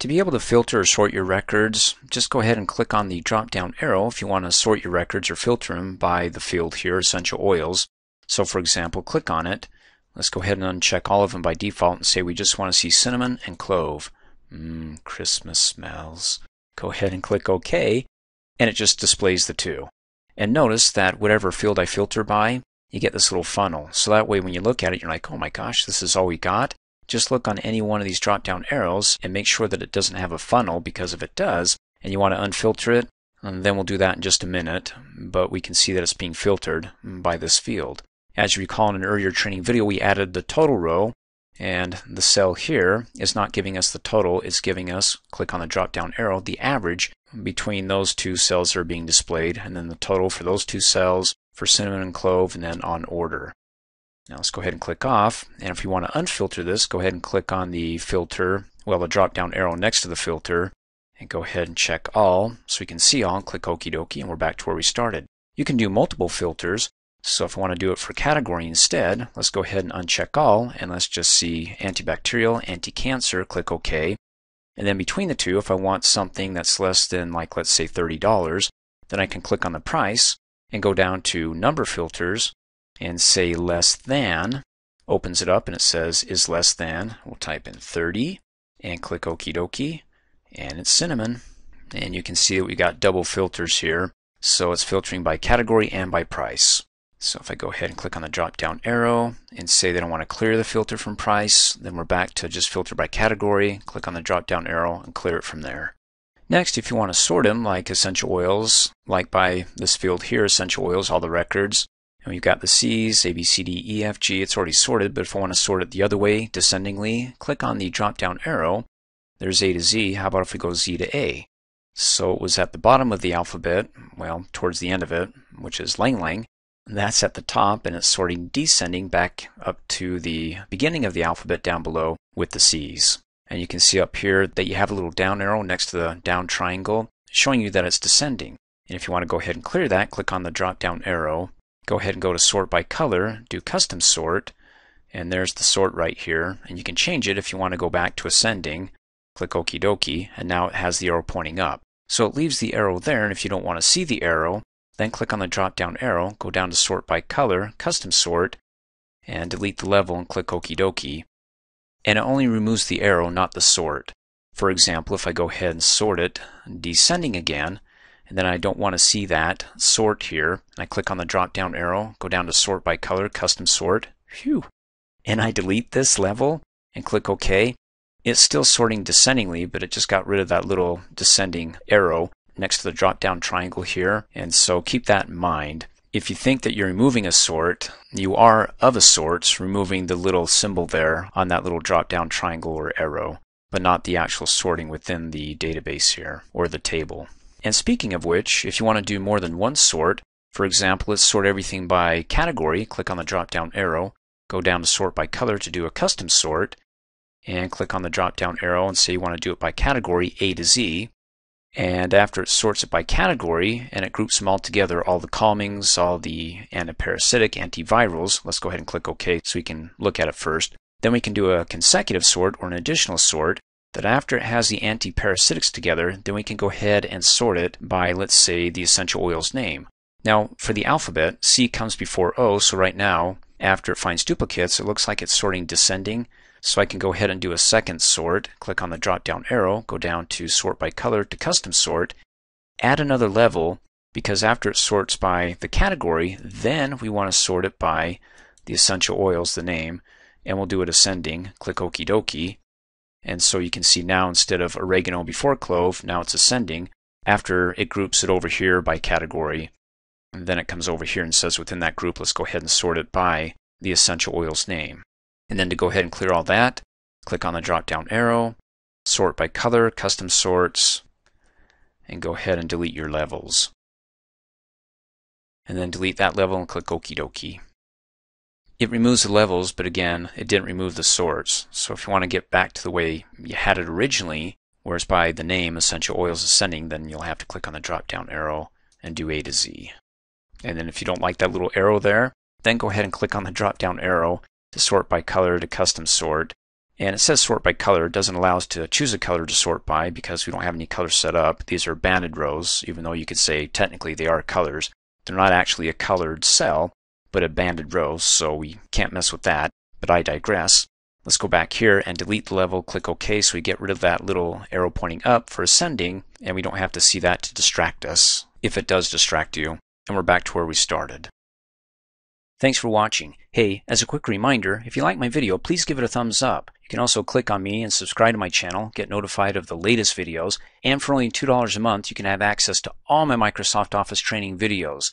To be able to filter or sort your records, just go ahead and click on the drop down arrow if you want to sort your records or filter them by the field here, essential oils. So for example, click on it. Let's go ahead and uncheck all of them by default and say we just want to see cinnamon and clove. Mmm, Christmas smells. Go ahead and click OK, and it just displays the two. And notice that whatever field I filter by, you get this little funnel. So that way when you look at it, you're like, oh my gosh, this is all we got just look on any one of these drop down arrows and make sure that it doesn't have a funnel because if it does and you want to unfilter it, um, then we'll do that in just a minute, but we can see that it's being filtered by this field. As you recall in an earlier training video, we added the total row and the cell here is not giving us the total, it's giving us, click on the drop down arrow, the average between those two cells that are being displayed and then the total for those two cells for cinnamon and clove and then on order. Now let's go ahead and click off. And if you want to unfilter this, go ahead and click on the filter, well, the drop down arrow next to the filter, and go ahead and check all so we can see all click okie dokie and we're back to where we started. You can do multiple filters. So if I want to do it for category instead, let's go ahead and uncheck all and let's just see antibacterial, anti-cancer, click OK. And then between the two, if I want something that's less than like let's say $30, then I can click on the price and go down to number filters and say less than, opens it up and it says is less than. We'll type in 30 and click okie dokie and it's cinnamon. And you can see that we got double filters here. So it's filtering by category and by price. So if I go ahead and click on the drop down arrow and say that I want to clear the filter from price, then we're back to just filter by category, click on the drop down arrow and clear it from there. Next, if you want to sort them like essential oils, like by this field here, essential oils, all the records, we've got the C's, A, B, C, D, E, F, G. It's already sorted, but if I want to sort it the other way, descendingly, click on the drop-down arrow. There's A to Z. How about if we go Z to A? So it was at the bottom of the alphabet, well, towards the end of it, which is Ylang Ylang. That's at the top, and it's sorting descending back up to the beginning of the alphabet down below with the C's. And you can see up here that you have a little down arrow next to the down triangle, showing you that it's descending. And if you want to go ahead and clear that, click on the drop down arrow go ahead and go to sort by color, do custom sort, and there's the sort right here. And you can change it if you want to go back to ascending. Click okie dokie, and now it has the arrow pointing up. So it leaves the arrow there, and if you don't want to see the arrow, then click on the drop down arrow, go down to sort by color, custom sort, and delete the level and click okie dokie. And it only removes the arrow, not the sort. For example, if I go ahead and sort it, descending again, and then I don't want to see that sort here. I click on the drop down arrow, go down to sort by color, custom sort. Phew. And I delete this level and click OK. It's still sorting descendingly, but it just got rid of that little descending arrow next to the drop down triangle here. And so keep that in mind. If you think that you're removing a sort, you are of a sort removing the little symbol there on that little drop down triangle or arrow, but not the actual sorting within the database here or the table. And speaking of which, if you want to do more than one sort, for example, let's sort everything by category, click on the drop down arrow, go down to sort by color to do a custom sort, and click on the drop down arrow and say you want to do it by category A to Z. And after it sorts it by category and it groups them all together, all the calmings, all the antiparasitic, antivirals, let's go ahead and click OK so we can look at it first. Then we can do a consecutive sort or an additional sort that after it has the antiparasitics together, then we can go ahead and sort it by, let's say, the essential oil's name. Now, for the alphabet, C comes before O, so right now, after it finds duplicates, it looks like it's sorting descending. So I can go ahead and do a second sort, click on the drop down arrow, go down to sort by color to custom sort, add another level, because after it sorts by the category, then we want to sort it by the essential oils, the name, and we'll do it ascending, click okie dokie, and so you can see now instead of oregano before clove, now it's ascending after it groups it over here by category. And then it comes over here and says within that group, let's go ahead and sort it by the essential oil's name. And then to go ahead and clear all that, click on the drop down arrow, sort by color, custom sorts, and go ahead and delete your levels. And then delete that level and click okie dokie. It removes the levels, but again, it didn't remove the sorts. So if you want to get back to the way you had it originally, whereas by the name Essential Oils Ascending, then you'll have to click on the drop down arrow and do A to Z. And then if you don't like that little arrow there, then go ahead and click on the drop down arrow to sort by color to custom sort And it says sort by color. It doesn't allow us to choose a color to sort by because we don't have any colors set up. These are banded rows, even though you could say technically they are colors. They're not actually a colored cell, but a banded row, so we can't mess with that. But I digress. Let's go back here and delete the level, click OK so we get rid of that little arrow pointing up for ascending, and we don't have to see that to distract us, if it does distract you. And we're back to where we started. Thanks for watching. Hey, as a quick reminder, if you like my video, please give it a thumbs up. You can also click on me and subscribe to my channel, get notified of the latest videos, and for only $2 a month, you can have access to all my Microsoft Office training videos.